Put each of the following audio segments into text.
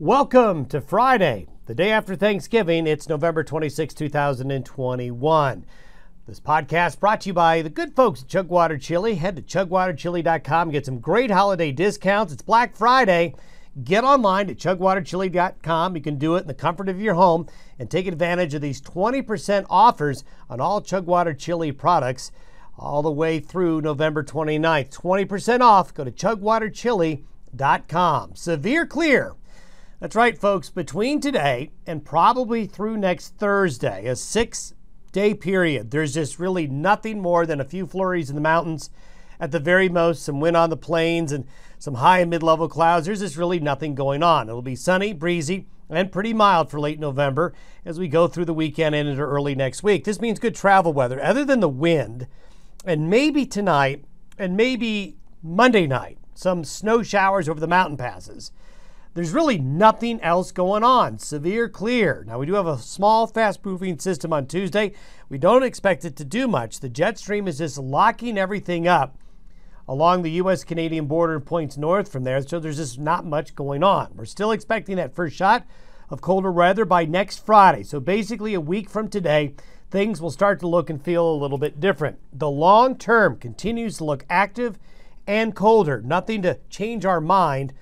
Welcome to Friday, the day after Thanksgiving. It's November 26, 2021. This podcast brought to you by the good folks at Chugwater Chili. Head to chugwaterchili.com, get some great holiday discounts. It's Black Friday. Get online at chugwaterchili.com. You can do it in the comfort of your home and take advantage of these 20% offers on all Chugwater Chili products all the way through November 29th. 20% off. Go to chugwaterchili.com. Severe clear that's right, folks. Between today and probably through next Thursday, a six day period, there's just really nothing more than a few flurries in the mountains. At the very most, some wind on the plains and some high and mid level clouds. There's just really nothing going on. It'll be sunny, breezy, and pretty mild for late November as we go through the weekend and into early next week. This means good travel weather, other than the wind, and maybe tonight and maybe Monday night, some snow showers over the mountain passes there's really nothing else going on. Severe clear. Now, we do have a small fast moving system on Tuesday. We don't expect it to do much. The jet stream is just locking everything up along the U.S. Canadian border points north from there, so there's just not much going on. We're still expecting that first shot of colder weather by next Friday. So, basically, a week from today, things will start to look and feel a little bit different. The long term continues to look active and colder. Nothing to change our mind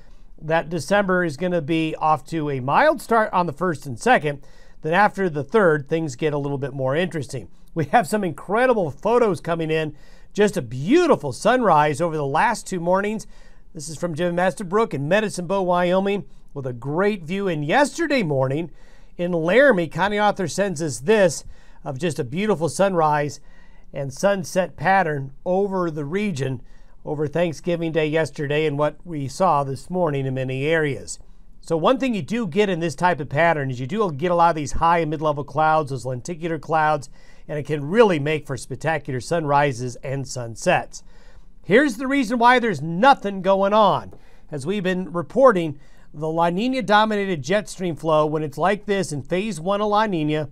that December is going to be off to a mild start on the first and second. Then after the third, things get a little bit more interesting. We have some incredible photos coming in. Just a beautiful sunrise over the last two mornings. This is from Jim Masterbrook in Medicine Bow, Wyoming, with a great view. And yesterday morning in Laramie, County Author sends us this of just a beautiful sunrise and sunset pattern over the region over Thanksgiving Day yesterday and what we saw this morning in many areas. So, one thing you do get in this type of pattern is you do get a lot of these high and mid level clouds, those lenticular clouds, and it can really make for spectacular sunrises and sunsets. Here's the reason why there's nothing going on. As we've been reporting, the La Nina dominated jet stream flow, when it's like this in phase one of La Nina,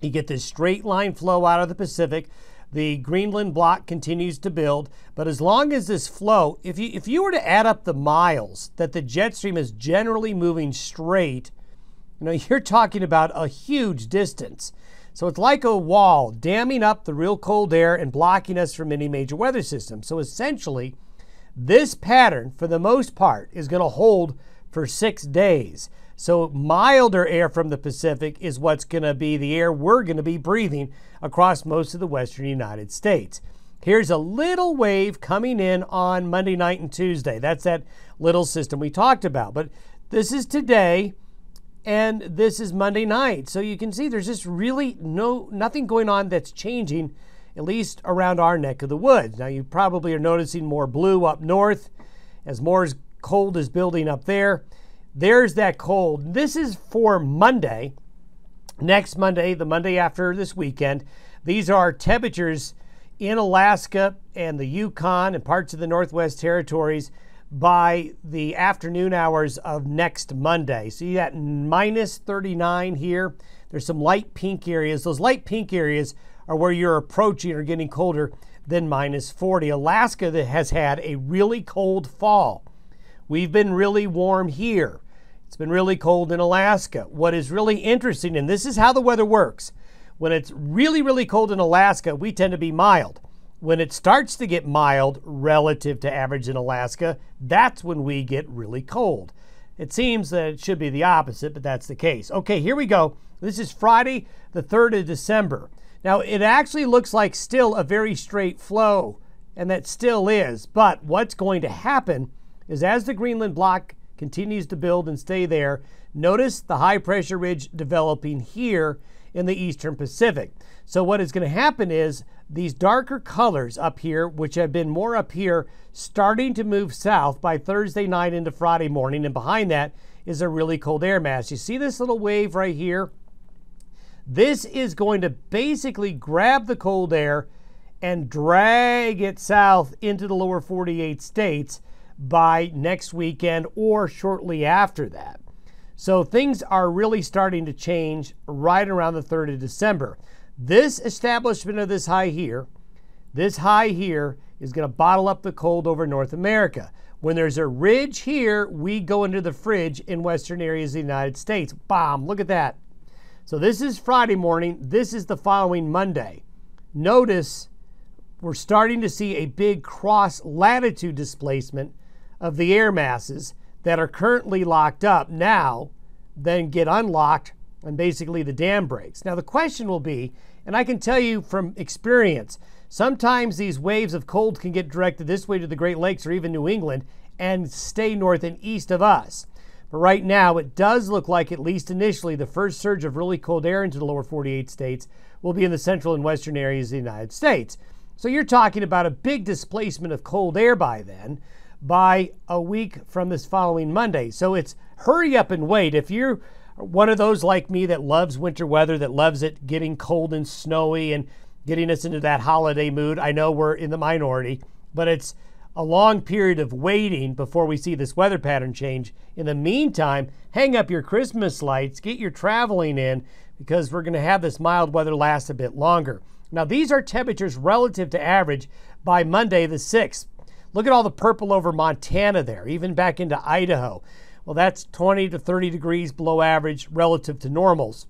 you get this straight line flow out of the Pacific. The Greenland block continues to build, but as long as this flow, if you if you were to add up the miles that the jet stream is generally moving straight, you know, you're talking about a huge distance. So it's like a wall damming up the real cold air and blocking us from any major weather system. So essentially, this pattern, for the most part, is going to hold for six days. So, milder air from the Pacific is what's going to be the air we're going to be breathing across most of the western United States. Here's a little wave coming in on Monday night and Tuesday. That's that little system we talked about. But this is today and this is Monday night. So you can see there's just really no nothing going on that's changing at least around our neck of the woods. Now you probably are noticing more blue up north as more cold is building up there. There's that cold. This is for Monday, next Monday, the Monday after this weekend. These are temperatures in Alaska and the Yukon and parts of the Northwest Territories by the afternoon hours of next Monday. See that minus 39 here. There's some light pink areas. Those light pink areas are where you're approaching or getting colder than minus 40. Alaska that has had a really cold fall. We've been really warm here. It's been really cold in Alaska. What is really interesting, and this is how the weather works when it's really, really cold in Alaska, we tend to be mild. When it starts to get mild relative to average in Alaska, that's when we get really cold. It seems that it should be the opposite, but that's the case. Okay, here we go. This is Friday, the 3rd of December. Now, it actually looks like still a very straight flow, and that still is. But what's going to happen is as the Greenland block continues to build and stay there. Notice the high pressure ridge developing here in the eastern Pacific. So, what is going to happen is these darker colors up here, which have been more up here, starting to move south by Thursday night into Friday morning. And behind that is a really cold air mass. You see this little wave right here? This is going to basically grab the cold air and drag it south into the lower 48 states by next weekend or shortly after that. So things are really starting to change right around the 3rd of December. This establishment of this high here, this high here is going to bottle up the cold over North America. When there's a ridge here, we go into the fridge in western areas of the United States. Bomb, look at that. So this is Friday morning. This is the following Monday. Notice we're starting to see a big cross latitude displacement of the air masses that are currently locked up now, then get unlocked and basically the dam breaks. Now, the question will be, and I can tell you from experience, sometimes these waves of cold can get directed this way to the Great Lakes or even New England and stay north and east of us. But right now, it does look like, at least initially, the first surge of really cold air into the lower 48 states will be in the central and western areas of the United States. So you're talking about a big displacement of cold air by then, by a week from this following Monday. So it's hurry up and wait. If you're one of those like me that loves winter weather, that loves it getting cold and snowy and getting us into that holiday mood, I know we're in the minority, but it's a long period of waiting before we see this weather pattern change. In the meantime, hang up your Christmas lights, get your traveling in, because we're going to have this mild weather last a bit longer. Now, these are temperatures relative to average by Monday the 6th. Look at all the purple over Montana there, even back into Idaho. Well, that's 20 to 30 degrees below average relative to normals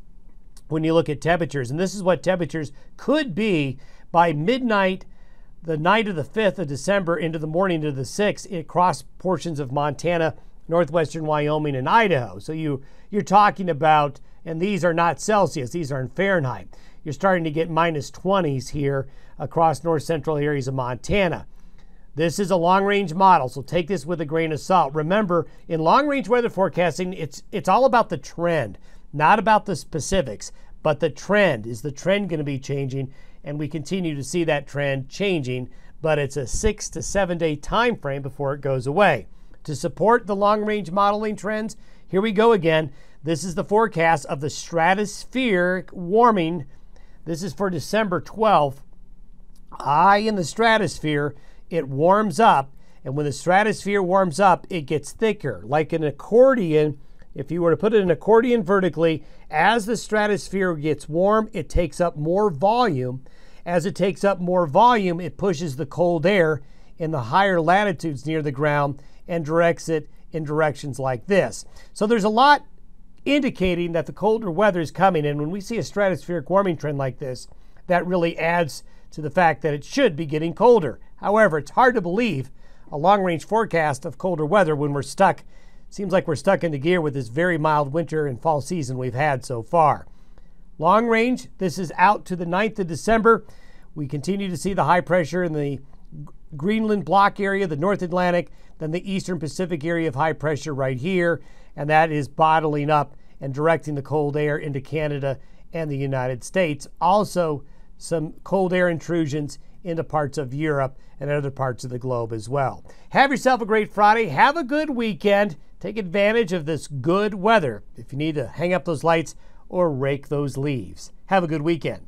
when you look at temperatures. And this is what temperatures could be by midnight, the night of the 5th of December into the morning of the 6th across portions of Montana, northwestern Wyoming, and Idaho. So you, you're talking about, and these are not Celsius, these are in Fahrenheit you're starting to get minus 20s here across north central areas of Montana. This is a long range model, so take this with a grain of salt. Remember, in long range weather forecasting, it's, it's all about the trend, not about the specifics, but the trend. Is the trend going to be changing? And we continue to see that trend changing, but it's a six to seven day time frame before it goes away. To support the long range modeling trends, here we go again. This is the forecast of the stratospheric warming this is for December 12th. High in the stratosphere, it warms up. And when the stratosphere warms up, it gets thicker. Like an accordion, if you were to put an accordion vertically, as the stratosphere gets warm, it takes up more volume. As it takes up more volume, it pushes the cold air in the higher latitudes near the ground and directs it in directions like this. So there's a lot indicating that the colder weather is coming. And when we see a stratospheric warming trend like this, that really adds to the fact that it should be getting colder. However, it's hard to believe a long range forecast of colder weather when we're stuck. Seems like we're stuck into gear with this very mild winter and fall season we've had so far. Long range, this is out to the 9th of December. We continue to see the high pressure in the Greenland block area, the North Atlantic, then the Eastern Pacific area of high pressure right here and that is bottling up and directing the cold air into Canada and the United States. Also, some cold air intrusions into parts of Europe and other parts of the globe as well. Have yourself a great Friday. Have a good weekend. Take advantage of this good weather if you need to hang up those lights or rake those leaves. Have a good weekend.